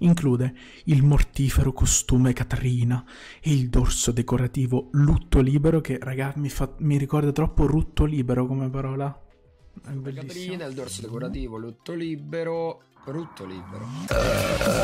include il mortifero costume Catrina e il dorso decorativo lutto libero che, raga, mi, fa, mi ricorda troppo rutto libero come parola. È bellissimo. Catrina, il dorso decorativo, lutto libero, rutto libero. Eh,